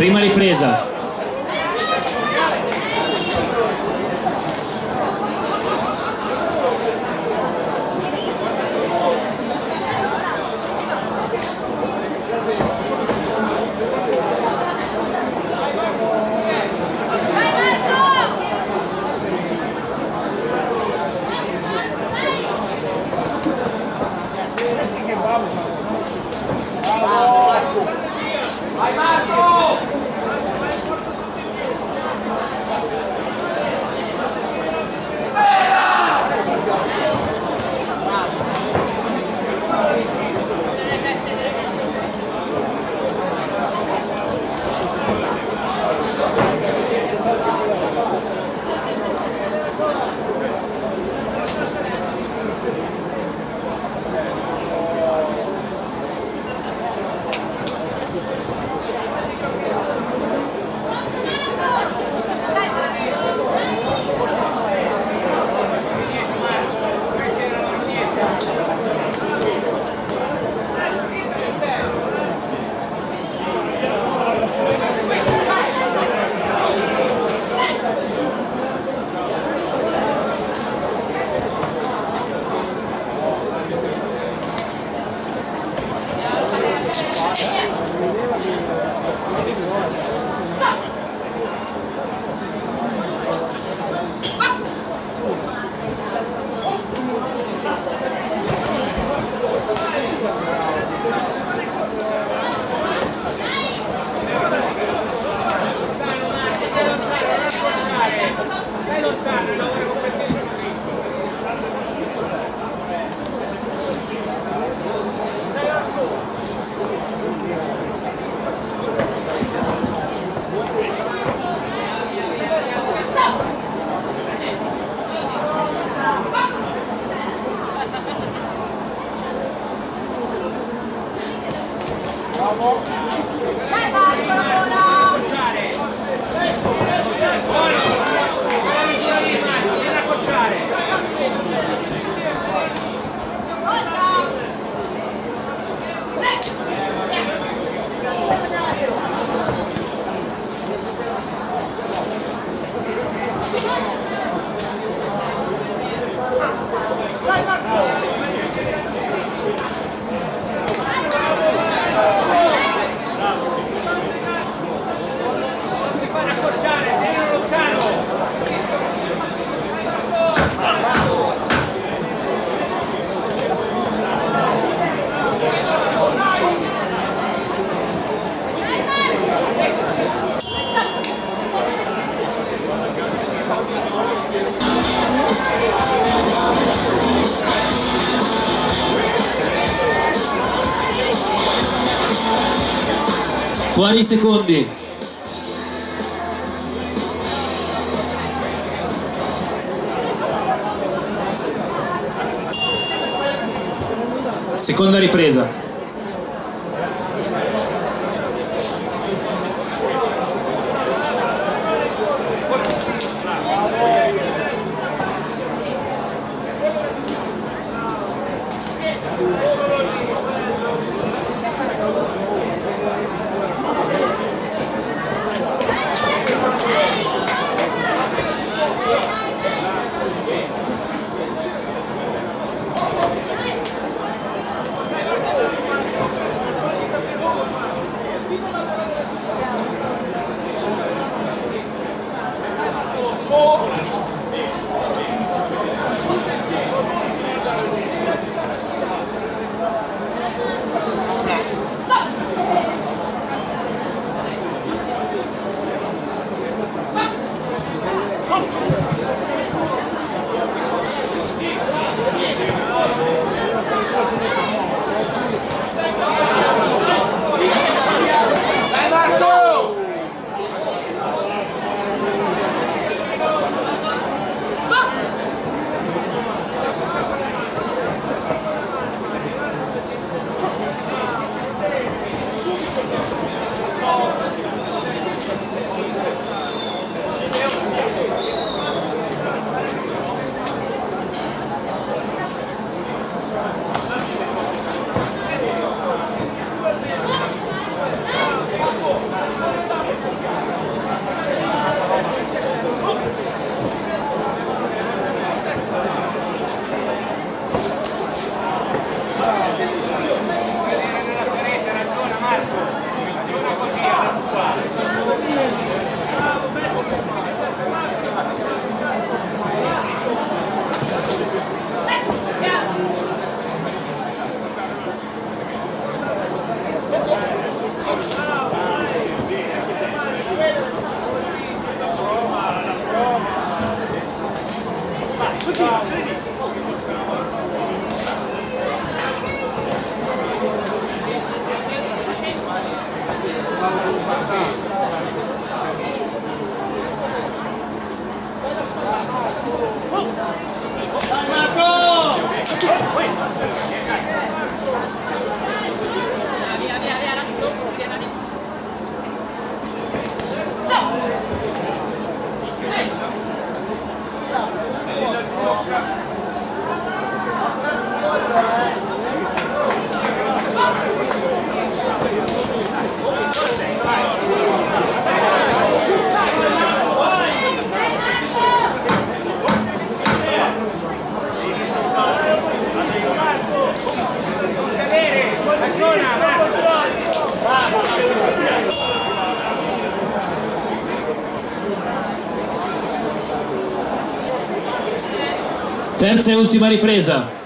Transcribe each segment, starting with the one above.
Prima ripresa. Alô? 40 secondi Seconda ripresa. Terza e ultima ripresa.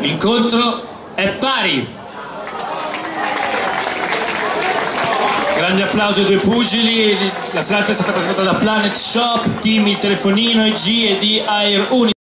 L'incontro è pari. Grande applauso ai due pugili. La serata è stata presentata da Planet Shop, Team Il Telefonino e G e D Air Uni.